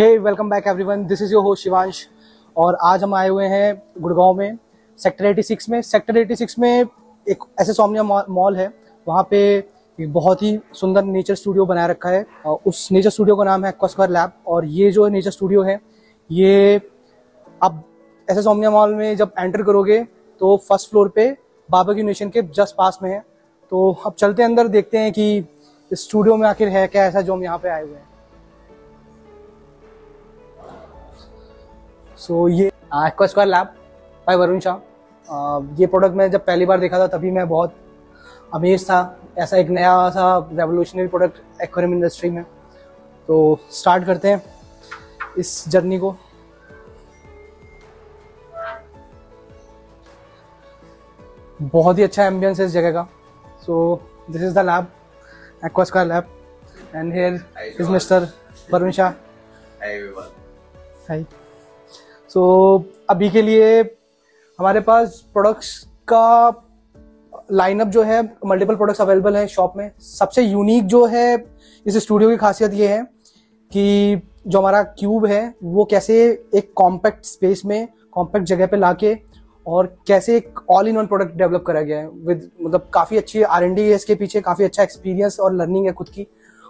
Hey welcome back everyone this is your हो शिवांश और आज हम आए हुए हैं गुड़गांव में सेक्टर 86 में। सेक्टर 86 में एक ऐसे सोमनिया मॉल है। वहाँ पे बहुत ही सुंदर नेचर स्टूडियो बनाया रखा है। और उस नेचर स्टूडियो का नाम है एक्वास्क्वायर लैब और ये जो नेचर स्टूडियो है, ये अब ऐसे सोमनिया मॉल में जब एंटर करोगे तो फ़र्स्ट फ्लोर पे बाबा की नेशन के जस्ट पास में है। तो अब चलते अंदर, देखते हैं कि स्टूडियो में आखिर है क्या ऐसा जो हम यहाँ पे आए हुए हैं। सो so, ये aqua square lab by Varun Shah. ये प्रोडक्ट मैं जब पहली बार देखा था तभी मैं बहुत अमेज था। ऐसा एक नया सा रेवोल्यूशनरी प्रोडक्ट एक्वेरियम इंडस्ट्री में। तो स्टार्ट करते हैं इस जर्नी को। बहुत ही अच्छा एम्बियंस है इस जगह का। So this is the lab aqua square lab and here is mister Varun Shah. Hi so so, अभी के लिए हमारे पास प्रोडक्ट्स का लाइनअप जो है मल्टीपल प्रोडक्ट्स अवेलेबल है शॉप में। सबसे यूनिक जो है इस स्टूडियो की खासियत ये है कि जो हमारा क्यूब है वो कैसे एक कॉम्पैक्ट स्पेस में कॉम्पैक्ट जगह पे लाके और कैसे एक all in one product develop करा गया है। विद मतलब काफ़ी अच्छी आर एन डी इसके पीछे काफ़ी अच्छा एक्सपीरियंस और लर्निंग है खुद की।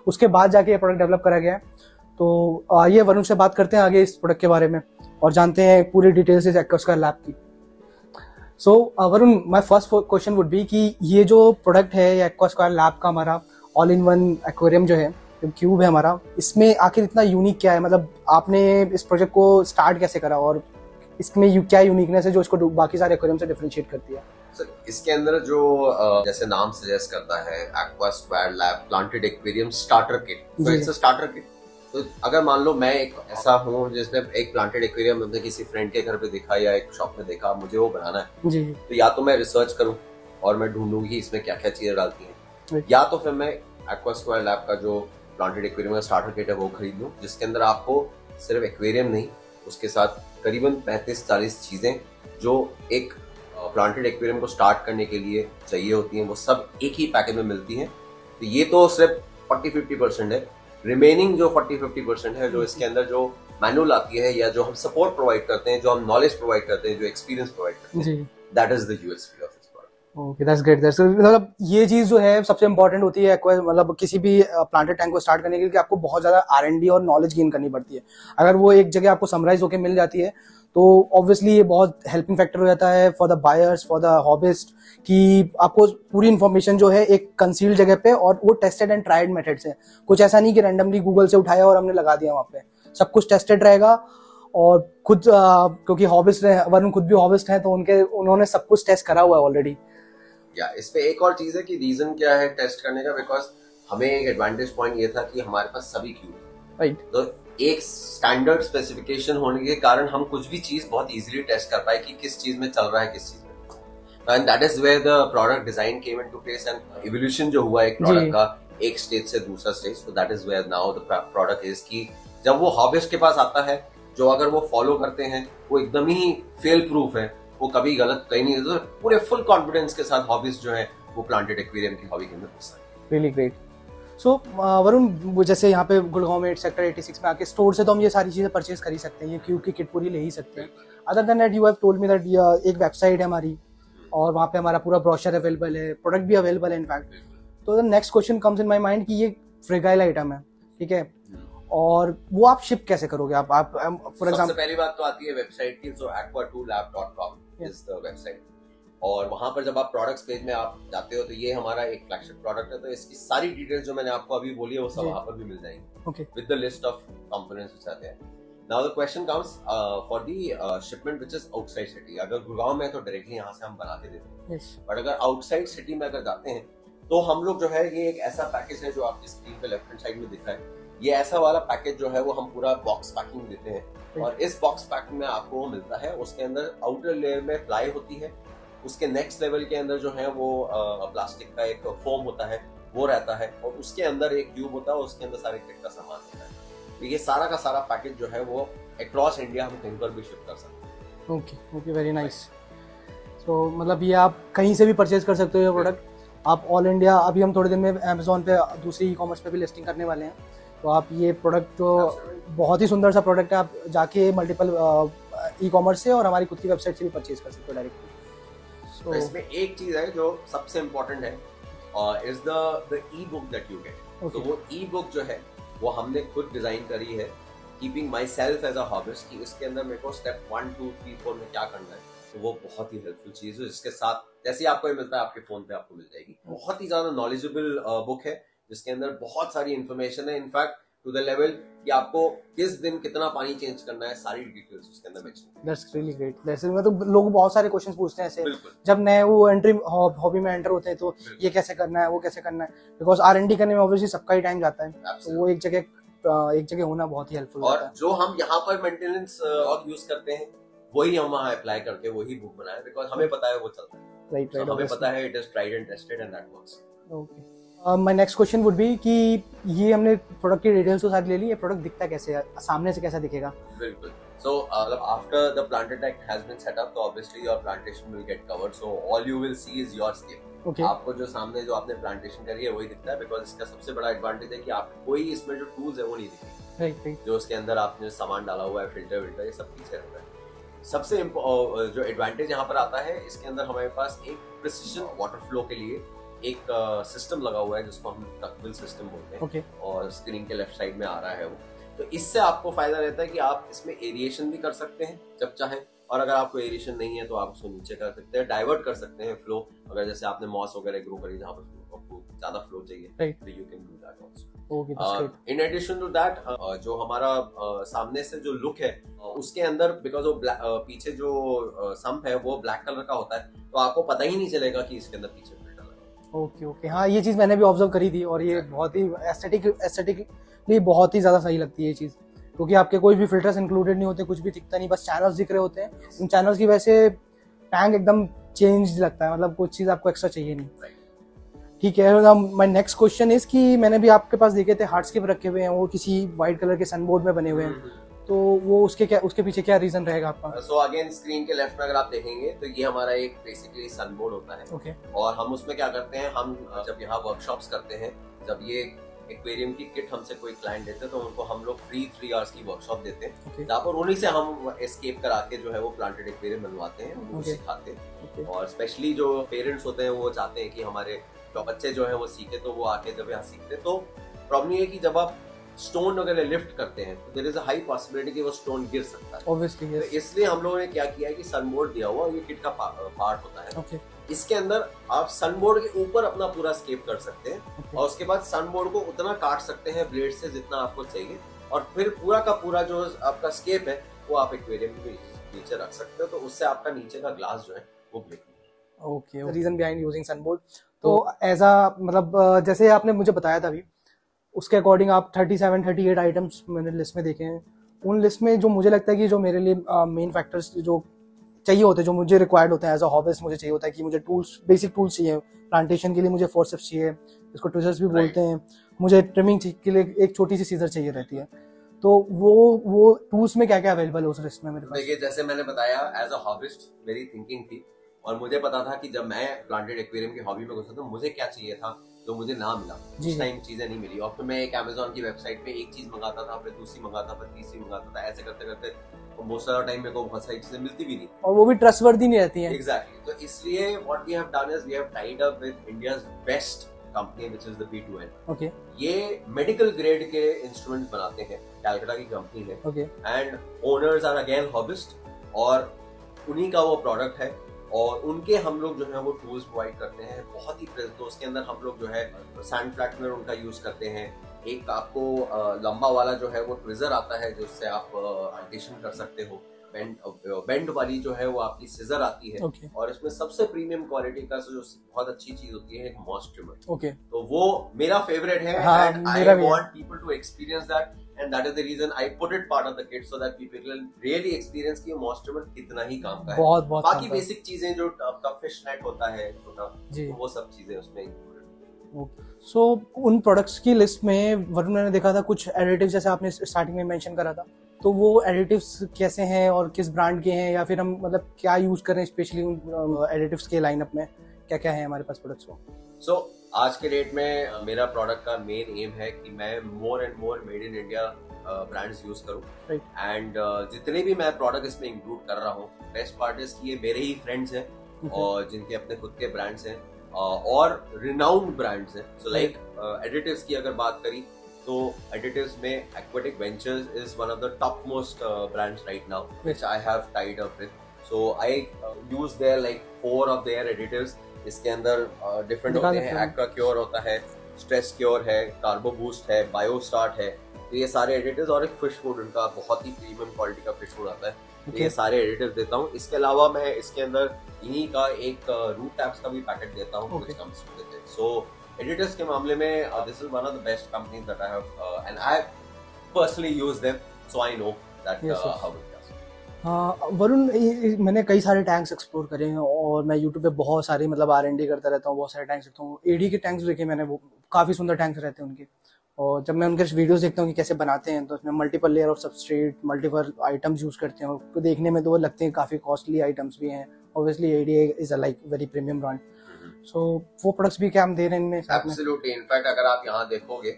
उसके बाद जाके ये प्रोडक्ट डेवलप करा गया है। तो आइए वरुण से बात करते हैं आगे इस प्रोडक्ट के बारे में। और जानते हैं पूरी डिटेल्स इस एक्वास्क्वायर लैब की। So Varun my first question would be कि ये जो प्रोडक्ट है या एक्वास्क्वायर लैब का हमारा ऑल इन वन एक्वेरियम जो है जो क्यूब है हमारा इसमें आखिर इतना यूनिक क्या है? मतलब आपने इस प्रोजेक्ट को स्टार्ट कैसे करा और इसमें यू, क्या यूनिकनेस है जो इसको बाकी सारे एक्वेरियम से डिफरेंशिएट करती है? सर इसके अंदर जो जैसे नाम सजेस्ट करता है aqua square lab planted aquarium starter kit तो इट्स अ स्टार्टर किट तो अगर मान लो मैं एक ऐसा हूँ जिसने एक प्लांटेड एक्वेरियम हमने किसी फ्रेंड के घर पे देखा या एक शॉप में देखा मुझे वो बनाना है जी तो या तो मैं रिसर्च करूँ और मैं ढूंढूँगी इसमें क्या क्या चीज़ें डालती हैं। या तो फिर मैं एक्वा स्क्वायर लैब का जो प्लांटेड एक्वेरियम का स्टार्टर किट है वो खरीद लूँ जिसके अंदर आपको सिर्फ़ एक्वेरियम नहीं उसके साथ करीबन पैंतीस चालीस चीज़ें जो एक प्लांटेड एक्वेरियम को स्टार्ट करने के लिए चाहिए होती हैं वो सब एक ही पैकेज में मिलती हैं। तो ये तो सिर्फ़ फोर्टी फिफ्टी परसेंट है। रिमेनिंग जो 40 50 परसेंट है जो इसके अंदर जो मैनुअल आती है या जो हम सपोर्ट प्रोवाइड करते हैं जो हम नॉलेज प्रोवाइड करते हैं जो एक्सपीरियंस प्रोवाइड करते हैं that is the USP of okay that's great that's मतलब ये चीज़ जो है सबसे इंपॉर्टेंट होती है मतलब किसी भी प्लांटेड टैंक को स्टार्ट करने के लिए आपको बहुत ज़्यादा आर एंड और नॉलेज गेन करनी पड़ती है। अगर वो एक जगह आपको समराइज होकर मिल जाती है तो ऑब्वियसली ये बहुत हेल्पिंग फैक्टर हो जाता है for the buyers for the hobbyist कि आपको पूरी इन्फॉर्मेशन जो है एक कंसील्ड जगह पे और वो टेस्टेड एंड ट्राइड मेथड्स है। कुछ ऐसा नहीं कि रैंडमली गूगल से उठाया और हमने लगा दिया वहाँ पे। सब कुछ टेस्टेड रहेगा और खुद आ, क्योंकि हॉबिस्ट वरुण खुद भी हॉबिस्ट हैं तो उनके उन्होंने सब कुछ टेस्ट करा हुआ है ऑलरेडी या इस पे एक और चीज़ है कि रीजन क्या है टेस्ट करने का? बिकॉज़ हमें एक एडवांटेज पॉइंट ये था कि हमारे पास सभी क्यूब राइट तो एक स्टैंडर्ड स्पेसिफिकेशन होने के कारण हम कुछ भी चीज़ बहुत इजीली टेस्ट कर पाए कि किस चीज़ में चल रहा है किस चीज़ में and that is where the product design came into place and evolution जो हुआ एक प्रोडक्ट का एक स्टेज से दूसरा stage so that is where now the product is की जब वो हॉबिस्ट के पास आता है जो अगर वो फॉलो करते हैं वो एकदम ही फेल प्रूफ है वो कभी गलत कहीं नहीं तो पूरे फुल कॉन्फिडेंस के साथ हॉबीज जो है वो प्लांटेड एक्वेरियम की हॉबी के अंदर घुस रियली ग्रेट सो वरुण जैसे यहाँ पे गुड़गांव में सेक्टर 86 में आके स्टोर से तो हम ये सारी चीज़ें परचेज कर ही सकते हैं ये क्यूब की किट पूरी ले ही सकते हैं। Other than that you have told me that एक वेबसाइट है हमारी और वहाँ पे हमारा पूरा ब्रोशर अवेलेबल है प्रोडक्ट भी अवेलेबल है इनफैक्ट तो the next question comes in my mind कि ये फ्रेगाइल आइटम है ठीक है? और वो आप शिप कैसे करोगे? आप आप फॉर एग्जांपल पहली बात तो आती है वेबसाइट की जो aqua2lab.com इज़ द वेबसाइट और वहाँ पर जब आप प्रोडक्ट्स पेज में आप जाते हो तो ये हमारा एक फ्लैगशिप प्रोडक्ट है। तो इसकी सारी डिटेल्स जो मैंने आपको अभी बोली है वो सब वहाँ पर भी मिल जाएँगी। With the list of components which are there now the question comes for the shipment which is outside city अगर गुड़गांव में है तो डायरेक्टली यहाँ से हम बना के देते हैं। बट अगर आउटसाइड सिटी में अगर जाते हैं तो हम लोग जो है ये एक ऐसा पैकेज है जो आपकी स्क्रीन पे लेफ़्ट हैंड साइड में दिख रहा है। ये ऐसा वाला पैकेज जो है वो हम पूरा बॉक्स पैकिंग देते हैं। और इस बॉक्स पैकिंग में आपको मिलता है। उसके अंदर आउटर लेयर में प्लाई होती है। उसके नेक्स्ट लेवल के अंदर जो है वो प्लास्टिक का एक फोम होता है वो रहता है और उसके अंदर एक ट्यूब होता है उसके अंदर सारे किट का सामान होता है। तो ये सारा का सारा पैकेज जो है वो अक्रॉस इंडिया हम कहीं पर भी शिप कर सकते हैं। Okay okay very nice so मतलब ये आप कहीं से भी परचेज कर सकते हो ये प्रोडक्ट आप ऑल इंडिया अभी हम थोड़े दिन में अमेजोन पे दूसरी ई कॉमर्स पे भी लिस्टिंग करने वाले हैं। तो आप ये प्रोडक्ट जो बहुत ही सुंदर सा प्रोडक्ट है आप जाके मल्टीपल ई कॉमर्स से और हमारी खुद की वेबसाइट से भी परचेज कर सकते हो डायरेक्टली तो इसमें एक चीज़ है जो सबसे इम्पोर्टेंट है is the the e book that you get तो वो ई बुक जो है वो हमने खुद डिज़ाइन करी है keeping my self as a hobbyist कि इसके अंदर मेरे को step one two three four में क्या करना है तो वो बहुत ही हेल्पफुल चीज़ है जिसके साथ जैसे आपको ये मिलता है आपके फ़ोन पे आपको मिल जाएगी। बहुत ही ज़्यादा नॉलेजेबल बुक है जिसके अंदर बहुत सारी इन्फॉर्मेशन है। इनफैक्ट टू द लेवल कि आपको किस दिन कितना पानी चेंज करना है सारी डिटेल्स उसके अंदर मेंशन दैट्स रियली ग्रेट वैसे में तो लोग बहुत सारे क्वेश्चंस पूछते हैं ऐसे। जब नए वो एंट्री हॉबी में एंटर होते हैं तो ये कैसे करना है वो कैसे करना है? बिकॉज़ आर एन डी करने में ऑब्वियसली सबका ही टाइम जाता है। तो वो एक जगह एक जगह होना बहुत ही हेल्पफुल और जो हम यहाँ पर मेंटेनेंस और यूज़ करते हैं वही हम वहाँ अप्लाई करके वही बुक बनाए बिकॉज़ हमें पता है वो चलता है। राइट राइट हमें पता है it is tried and tested and that works okay my next question would be कि ये हमने प्रोडक्ट की डिटेल्स तो साथ ले ली ये प्रोडक्ट दिखता कैसे है? सामने से कैसा दिखेगा? बिल्कुल। So uh, after the planted tech has been set up so obviously your plantation will get covered. So all you will see is your scale okay. आपको जो सामने जो आपने प्लांटेशन करी है वही दिखता है बिकॉज़ इसका सबसे बड़ा एडवांटेज है कि आप कोई इसमें जो टूल्स है वो नहीं दिखेंगे right, right. जो उसके अंदर आपने सामान डाला हुआ है फ़िल्टर विल्टर ये सब पीछे रहता है सबसे जो एडवांटेज यहाँ पर आता है इसके अंदर हमारे पास एक प्रिसीजन वाटर फ्लो के लिए एक सिस्टम लगा हुआ है जिसको हम टकबिल सिस्टम बोलते हैं। Okay. और स्क्रीन के लेफ़्ट साइड में आ रहा है वो। तो इससे आपको फ़ायदा रहता है कि आप इसमें एरिएशन भी कर सकते हैं जब चाहें। और अगर आपको एरिएशन नहीं है तो आप उसको नीचे कर सकते हैं डाइवर्ट कर सकते हैं फ्लो अगर जैसे आपने मॉस वगैरह ग्रो करी जहाँ पर आपको ज़्यादा फ्लो चाहिए तो you can do that also in addition to that जो हमारा uh, सामने से जो लुक है uh, उसके अंदर बिकॉज़ वो uh, पीछे जो सम्प है वो ब्लैक कलर का होता है तो आपको पता ही नहीं चलेगा कि इसके अंदर पीछे ओके ओके। हाँ ये चीज़ मैंने भी ऑब्ज़र्व करी थी और ये बहुत ही एस्थेटिक एस्थेटिकली बहुत ही ज़्यादा सही लगती है ये चीज़। क्योंकि आपके कोई भी फिल्टर्स इंक्लूडेड नहीं होते कुछ भी दिखता नहीं बस चैनल्स दिख रहे होते हैं। उन चैनल्स की वजह से टैंक एकदम चेंज लगता है मतलब कुछ चीज़ आपको एक्स्ट्रा चाहिए नहीं। ठीक है माय नेक्स्ट क्वेश्चन इज़ कि मैंने भी आपके पास देखे थे हार्डस्केप रखे हुए हैं वो किसी व्हाइट कलर के सनबोर्ड में बने हुए हैं। हम्म, हम्म। तो वो उसके क्या उसके पीछे क्या रीजन रहेगा आपका सो अगेन स्क्रीन के लेफ़्ट में अगर आप देखेंगे तो ये हमारा एक बेसिकली सनबोर्ड होता है okay. और हम उसमें क्या करते हैं हम जब यहाँ वर्कशॉप्स करते हैं जब ये एक्वेरियम की किट हमसे कोई क्लाइंट देते हैं तो उनको हम लोग फ्री थ्री आवर्स की वर्कशॉप देते हैं okay. जहाँ पर उन्हीं से हम एस्केप करा के जो है वो प्लांटेड एक्वेरियम बनवाते हैं उनको okay. सिखाते हैं okay. और स्पेशली जो पेरेंट्स होते हैं वो चाहते हैं कि हमारे बच्चे जो है वो सीखे तो वो आके जब यहाँ सीखते तो प्रॉब्लम ये है कि जब आप स्टोन वगैरह लिफ्ट करते हैं तो there is a high possibility कि वो स्टोन गिर सकता है ऑब्वियसली yes. तो इसलिए हम लोगों ने क्या किया है कि सनबोर्ड दिया हुआ ये किट का पार्ट होता है okay. इसके अंदर आप सनबोर्ड के ऊपर अपना पूरा स्केप कर सकते हैं okay. और उसके बाद सनबोर्ड को उतना काट सकते हैं ब्लेड से जितना आपको चाहिए और फिर पूरा का पूरा जो आपका स्केप है वो आप एक्वेरियम में नीचे रख सकते हो तो उससे आपका नीचे का ग्लास जो है वो break okay reason behind using sunboard तो एज अ मतलब जैसे आपने मुझे बताया था अभी उसके अकॉर्डिंग आप thirty seven thirty eight items मैंने लिस्ट में देखे हैं। उन लिस्ट में जो मुझे लगता है कि जो मेरे लिए मेन फैक्टर्स जो चाहिए होते हैं जो मुझे रिक्वायर्ड होते हैं एज अ हॉबिस मुझे चाहिए होता है कि मुझे टूल्स बेसिक टूल्स चाहिए। प्लांटेशन के लिए मुझे फोर्सेप्स चाहिए इसको ट्विजर्स भी right. बोलते हैं। मुझे ट्रिमिंग के लिए एक छोटी सी सीजर चाहिए रहती है। तो वो वो टूल्स में क्या क्या अवेलेबल है उस लिस्ट में मेरे पास? देखिए जैसे मैंने बताया एज अ हॉबिस्ट मेरी थिंकिंग थी और मुझे पता था कि जब मैं प्लांटेड एक्वेरियम की हॉबी में घुसा था मुझे क्या चाहिए था? जो मुझे ना मिला। उस टाइम चीज़ें नहीं मिली। और फिर मैं एक अमेजोन की वेबसाइट पे एक चीज़ मंगाता था फिर दूसरी मंगाता था तीसरी मंगाता था ऐसे करते करते मोस्ट ऑफ़ टाइम मेरे को बहुत सारी चीज़ें मिलती भी नहीं। और वो भी ट्रस्टवर्दी नहीं रहती है। एग्जैक्टली तो इसलिए what we have done is we have tied up with India's best company which is the B2N okay ये मेडिकल ग्रेड के इंस्ट्रूमेंट बनाते हैं कैलकाटा की कंपनी है okay and owners are again hobbyist और उन्हीं का वो प्रोडक्ट है और उनके हम लोग जो है वो टूल्स प्रोवाइड करते हैं बहुत ही तो उसके अंदर हम लोग जो है सैंड फ्लैटनर उनका यूज़ करते हैं। एक आपको लंबा वाला जो है वो ट्विजर आता है जिससे आप एडिशन कर सकते हो। बेंड बेंड वाली जो है वो आपकी सीजर आती है। Okay. और इसमें सबसे प्रीमियम क्वालिटी का जो बहुत अच्छी चीज़ होती है एक मॉस ट्रिमर okay. तो वो मेरा फेवरेट है and I want people to experience that and that is the reason I put it part of the kit so that people can really experience कि मॉस्टरमर कितना ही काम का है। बहुत बहुत बाकी बेसिक चीज़ें जो आपका फ़िश नेट होता है छोटा तो वो सब चीज़ें उसमें सो so, उन प्रोडक्ट्स की लिस्ट में वरुण मैंने देखा था कुछ एडिटिव जैसे आपने स्टार्टिंग में मेंशन करा था। तो वो एडिटिव्स कैसे हैं और किस ब्रांड के हैं या फिर हम मतलब क्या यूज़ कर रहे हैं स्पेशली उन एडिटिव्स के लाइनअप में? क्या क्या है हमारे पास प्रोडक्ट्स को? सो आज के डेट में मेरा प्रोडक्ट का मेन एम है कि मैं more and more made in India brands use करूँ। एंड जितने भी मैं प्रोडक्ट इसमें इंक्लूड कर रहा हूँ बेस्ट पार्ट इज़ की ये मेरे ही फ्रेंड्स हैं और जिनके अपने खुद के ब्रांड्स हैं और रिनाउंड ब्रांड्स हैं। सो लाइक एडिटिव्स की अगर बात करी तो एडिटिव्स में aquatic ventures is one of the top most brands right now which I have tied up with so I use their like four of their additives इसके अंदर different होते हैं। एक्वा क्योर होता है स्ट्रेस क्योर है carbo boost है bio start है। तो ये सारे एडिटिव्स और एक फ़िश फ़ूड उनका बहुत ही प्रीमियम क्वालिटी का फ़िश फ़ूड आता है। तो ये सारे एडिटिव देता हूँ। इसके अलावा मैं इसके अंदर इन्हीं का एक रूट टैप्स का भी पैकेट देता हूँ सो एडिटर्स के मामले में this is one of the best companies that I have and I personally use them so I know that how Varun मैंने कई सारे टैंक्स एक्सप्लोर करे हैं और मैं यूट्यूब पे बहुत सारे मतलब आर एन डी करता रहता हूँ बहुत सारे टैंक्स देखता हूँ। एडी के टैंक्स देखे मैंने वो काफ़ी सुंदर टैंक्स रहते हैं उनके। और जब मैं उनके वीडियोस देखता हूँ कि कैसे बनाते हैं तो उसमें multiple layer of substrate multiple items use करते हैं। तो देखने में तो वो लगते हैं काफ़ी कॉस्टली आइटम्स भी हैं। Obviously ADA is a like very premium brand so वो प्रोडक्ट्स भी क्या हम दे रहे हैं इनमें एब्सोल्युटली इनफैक्ट अगर आप यहाँ देखोगे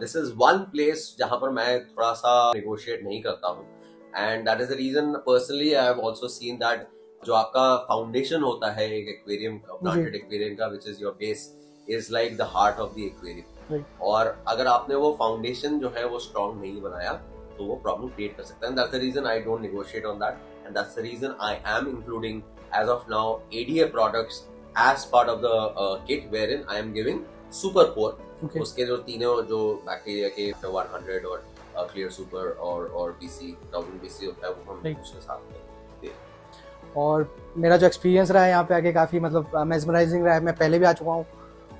दिस इज़ वन प्लेस जहाँ पर मैं थोड़ा सा नेगोशिएट नहीं करता हूँ। And that is the reason personally I have also seen that जो आपका फाउंडेशन होता है एक एक्वेरियम का प्लांटेड एक्वेरियम का which is your base is like the heart of the aquarium और अगर आपने वो फाउंडेशन जो है वो स्ट्रॉन्ग नहीं बनाया तो वो प्रॉब्लम क्रिएट कर सकता है। That's the reason I don't negotiate on that and that's the reason I am including as of now ADA products as part of the kit wherein I am giving super pour उसके जो तीनों जो bacteria के 100 और clear super और और BC 1000 BC होता है वो हम उसके साथ में और मेरा जो एक्सपीरियंस रहा है यहाँ पे आके काफ़ी मतलब मेजमराइजिंग रहा है। मैं पहले भी आ चुका हूँ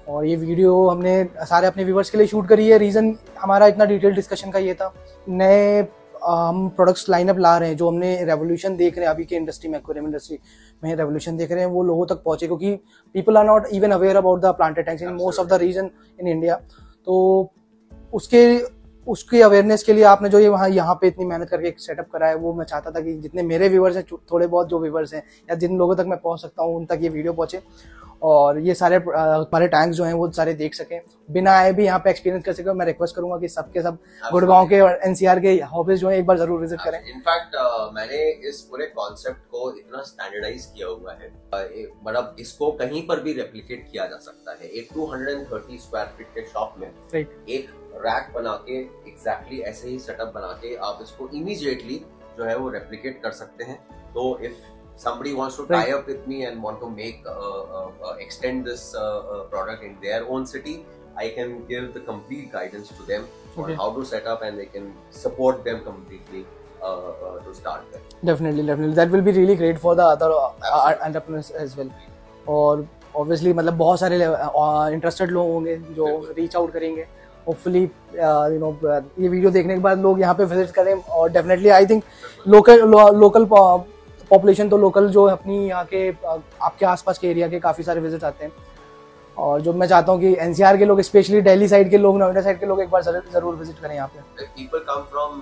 और ये वीडियो हमने सारे अपने व्यूवर्स के लिए शूट करी है। रीज़न हमारा इतना डिटेल डिस्कशन का ये था। नए हम प्रोडक्ट्स लाइनअप ला रहे हैं जो हमने रेवोल्यूशन देख रहे हैं अभी के इंडस्ट्री में एक्वेरियम इंडस्ट्री में रेवोल्यूशन देख रहे हैं वो लोगों तक पहुँचे क्योंकि people are not even aware about the planted tanks in most of the region in India तो उसके उसकी अवेयरनेस के लिए आपने जो ये वहाँ यहाँ पे इतनी मेहनत करके एक सेटअप करा है वो मैं चाहता था कि जितने मेरे व्यूवर्स हैं थोड़े बहुत जो व्यूवर्स हैं या जिन लोगों तक मैं पहुँच सकता हूँ उन तक ये वीडियो पहुँचे। और ये सारे हमारे टैंक जो हैं वो सारे देख सकें। बिना आए भी यहाँ पे एक्सपीरियंस कर सके मैं रिक्वेस्ट करूँगा कि सबके सब गुड़गांव के और एनसीआर के ऑफ़िस जो है एक बार ज़रूर विज़िट करें। इनफैक्ट uh, मैंने इस पूरे कॉन्सेप्ट को इतना स्टैंडर्डाइज किया हुआ है। मतलब इसको कहीं पर भी रेप्लिकेट किया जा सकता है। एक 230 स्क्वायर फीट के शॉप में एक रैक बना के एग्जैक्टली exactly ऐसे ही सेटअप बना के आप इसको इमीजिएटली जो है वो रेप्लिकेट कर सकते हैं तो if somebody wants to tie up with me and want to make uh, uh, uh extend this uh, uh, product in their own city i can give the complete guidance to them okay. on how to set up and they can support them completely to start them definitely definitely that will be really great for the other entrepreneurs as well और obviously मतलब बहुत सारे interested लोग होंगे जो reach out करेंगे hopefully you know ये video देखने के बाद लोग यहाँ पे विज़िट करें और definitely I think local local population तो लोकल जो अपनी यहाँ के आपके आसपास के एरिया के काफ़ी सारे विज़िट आते हैं। और जो मैं चाहता हूँ कि एनसीआर के लोग स्पेशली दिल्ली साइड के लोग नोएडा साइड के लोग एक बार ज़रूर विज़िट करें यहाँ पे। People come from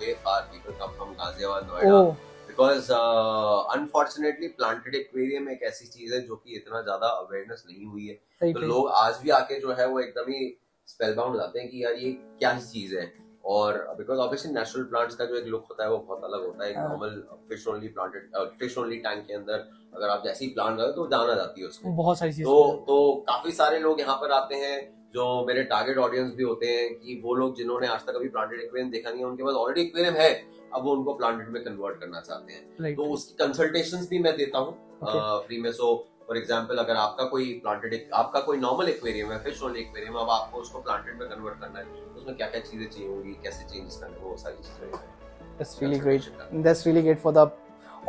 way far people come from Ghaziabad Noida because unfortunately planted aquarium एक ऐसी चीज़ है जो कि इतना ज़्यादा अवेयरनेस नहीं हुई है। तो लोग आज भी आके जो है वो एकदम ही स्पेल बाउंड हो जाते हैं कि यार ये क्या चीज़ है। और बिकॉज़ ऑब्वियसली नेचुरल प्लांट्स का जो एक लुक होता है वो बहुत अलग होता है। Normal fish only planted fish only tank के अंदर अगर आप जैसे ही प्लांट लगाते तो जाना जाती है उसको। बहुत सारी चीज़ तो तो काफ़ी सारे लोग यहाँ पर आते हैं जो मेरे टारगेट ऑडियंस भी होते हैं कि वो लोग जिन्होंने आज तक अभी प्लांटेड एक्वेरियम देखा नहीं है उनके पास ऑलरेडी एक्वेरियम है। अब वो उनको प्लांटेड में कन्वर्ट करना चाहते हैं। तो उसकी कंसल्टेशन भी मैं देता हूँ फ्री में। सो फॉर एग्ज़ाम्पल अगर आपका कोई प्लांटेड आपका कोई नॉर्मल एक्वेरियम है फ़िश ओनली एक्वेरियम अब आपको उसको प्लांटेड में कन्वर्ट करना है तो उसमें क्या क्या चीज़ें चाहिए होंगी कैसे चेंजेस करने वो सारी चीज़ें That's really great. That's really great for the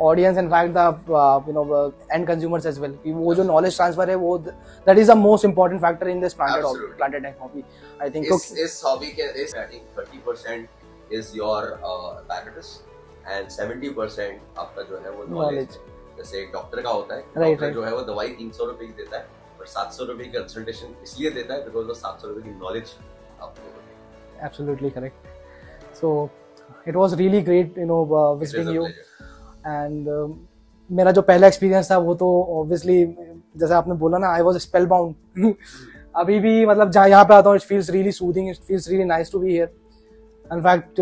audience in fact the uh, you know uh, end consumers as well वो जो knowledge transfer है वो that is the most important factor in this planted hobby, planted egg hobby I think इस इस hobby के इस I think 30% is your uh, apparatus and 70% आपका जो है वो knowledge. knowledge जैसे एक डॉक्टर का होता है right, right. जो है वो दवाई तीन सौ रुपए की देता है और सात सौ रुपए की कंसल्टेशन इसलिए देता है बिकॉज़ वो सात सौ रुपए की नॉलेज आपको so it was really great you know uh, visiting you. and um, मेरा जो पहला एक्सपीरियंस था वो तो ऑब्वियसली जैसे आपने बोला ना आई वॉज़ स्पेल बाउंड अभी भी मतलब जहाँ यहाँ पे आता हूँ it feels really soothing it feels really nice to be here in fact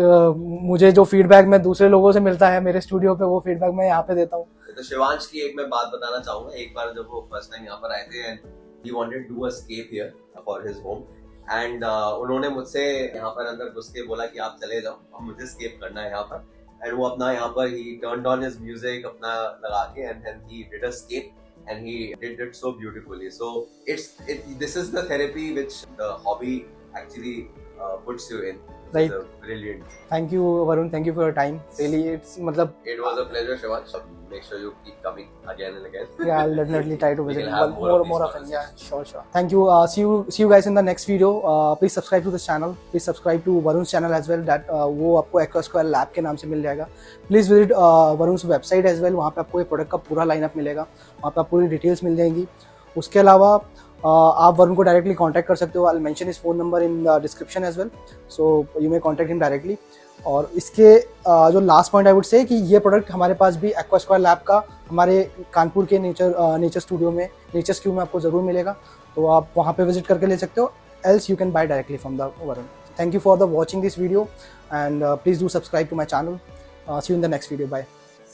मुझे जो फीडबैक मैं दूसरे लोगों से मिलता है मेरे स्टूडियो पे वो फीडबैक मैं यहाँ पे देता हूँ. तो शिवांश की एक मैं बात बताना चाहूँगा एक बार जब वो फ़र्स्ट टाइम यहाँ पर आए थे and he wanted to do a scape here for his home and उन्होंने मुझसे यहाँ पर अंदर घुस के बोला कि आप चले जाओ अब मुझे स्केप करना है यहाँ पर। एंड वो अपना यहाँ पर ही टर्न ऑन हिज म्यूज़िक अपना लगा के and then he did a scape and he did it so beautifully. So it's it, this is the therapy which the hobby actually uh, puts you in Right. So, brilliant thank you Varun thank you for your time really it's मतलब it was a pleasure shivansh make sure you keep coming again and again yeah i'll definitely try to visit can have more more more, of more often yeah sure sure thank you uh, see you see you guys in the next video uh, please subscribe to this channel please subscribe to varun's channel as well that uh, वो आपको aqua square lab के नाम से मिल जाएगा please visit Varun's website as well वहाँ पे आपको ये प्रोडक्ट का पूरा लाइनअप मिलेगा वहाँ पे आपको पूरी डिटेल्स मिल जाएँगी उसके अलावा uh, आप वरुण को डायरेक्टली कॉन्टैक्ट कर सकते हो। आई मैंशन इस phone number in the description as well so you may contact him directly और इसके uh, जो last point I would say कि ये प्रोडक्ट हमारे पास भी एक्वा स्क्वायर लैब का हमारे कानपुर के नेचर नेचर स्टूडियो में नेचर स्क्यू में आपको ज़रूर मिलेगा। तो आप वहाँ पे विज़िट करके ले सकते हो। Else you can buy directly from the Varun. Thank you for the watching this video and please do subscribe to my channel see you in the next video bye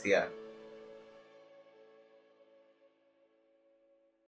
ya.